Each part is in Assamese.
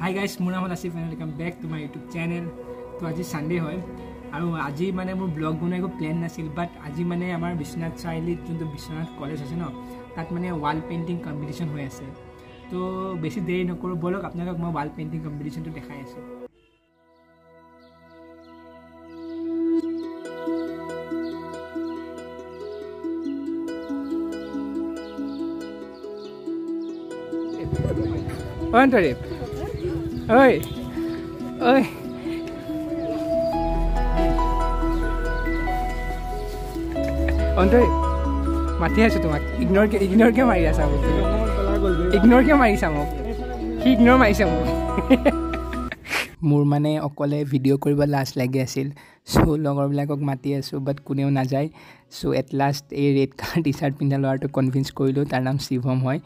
হাই গাইজ মোৰ নাম হ'ল and welcome back to my YouTube channel তো আজি ছানডে হয় আৰু আজি মানে মোৰ ব্লগ বনোৱা একো প্লেন নাছিল বাট আজি মানে আমাৰ বিশ্বনাথ চাৰিআলিত যোনটো বিশ্বনাথ কলেজ আছে ন তাত মানে ৱাল পেইণ্টিং কম্পিটিশ্যন হৈ আছে। তো বেছি দেৰি নকৰোঁ ব'লক আপোনালোকক মই ৱাল পেইণ্টিং কম্পিটিশ্যনটো দেখাই আছোঁ। অন্তৰীপ ঐ ঐ। অন্তৰীপ মাতি আছোঁ তোমাক। ইগন'ৰ কিয় মাৰি আছা মোক। ইগন'ৰ মাৰিছা মোক। সি ইগন'ৰ মাৰিছে মোক। মোৰ মানে অকলে ভিডিঅ' কৰিব লাজ লাগি আছিল। চ' লগৰবিলাকক মাতি আছোঁ বাট কোনেও নাযায়। চ' এট লাষ্ট এই ৰেড কালাৰ টি চাৰ্ট পিন্ধা ল'ৰাটোক কনভিন্স কৰিলোঁ। তাৰ নাম শিৱম হয়।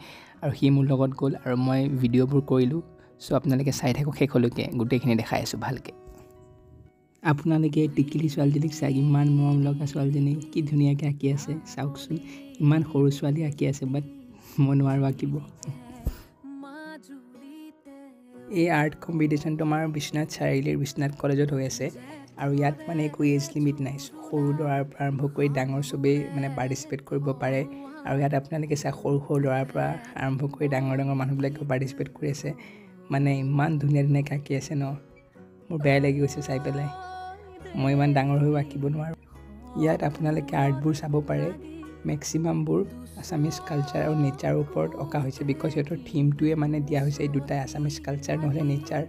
আৰু সি মোৰ লগত গ'ল আৰু মই ভিডিঅ'বোৰ কৰিলোঁ। চ' আপোনালোকে চাই থাকক শেষলৈকে। গোটেইখিনি দেখাই আছোঁ ভালকৈ। আপোনালোকে টিকিলি ছোৱালীজনীক চাই ইমান মৰম লগা ছোৱালীজনী কি ধুনীয়াকৈ আঁকি আছে চাওকচোন। ইমান সৰু ছোৱালী আঁকি আছে বাট মই নোৱাৰোঁ আঁকিব। এই আৰ্ট কম্পিটিশ্যনটো আমাৰ বিশ্বনাথ চাৰিআলিৰ বিশ্বনাথ কলেজত হৈ আছে। আৰু ইয়াত মানে একো এজ লিমিট নাই। সৰু ল'ৰাৰ পৰা আৰম্ভ কৰি ডাঙৰ চবেই মানে পাৰ্টিচিপেট কৰিব পাৰে। আৰু ইয়াত আপোনালোকে চাই সৰু সৰু ল'ৰাৰ পৰা আৰম্ভ কৰি ডাঙৰ ডাঙৰ মানুহবিলাকেও পাৰ্টিচিপেট কৰি আছে। মানে ইমান ধুনীয়া ধুনীয়াকৈ আঁকি আছে ন। মোৰ বেয়া লাগি গৈছে চাই পেলাই। মই ইমান ডাঙৰ হৈও আঁকিব নোৱাৰোঁ। ইয়াত আপোনালোকে আৰ্টবোৰ চাব পাৰে। মেক্সিমামবোৰ আছামিজ কালচাৰ আৰু নেচাৰৰ ওপৰত অঁকা হৈছে। বিকজ সিহঁতৰ থিমটোৱে মানে দিয়া হৈছে এই দুটাই আছামিজ কালচাৰ নহ'লে নেচাৰ।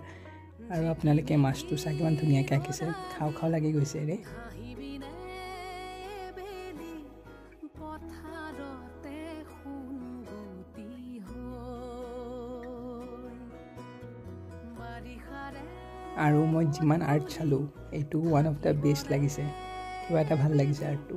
আৰু আপোনালোকে মাছটো চাই কিমান ধুনীয়াকৈ আঁকিছে। খাওঁ খাওঁ লাগি গৈছে ৰে। আৰু মই যিমান আৰ্ট চালোঁ এইটো ওৱান অফ দ্য বেষ্ট লাগিছে। কিবা এটা ভাল লাগিছে আৰ্টটো।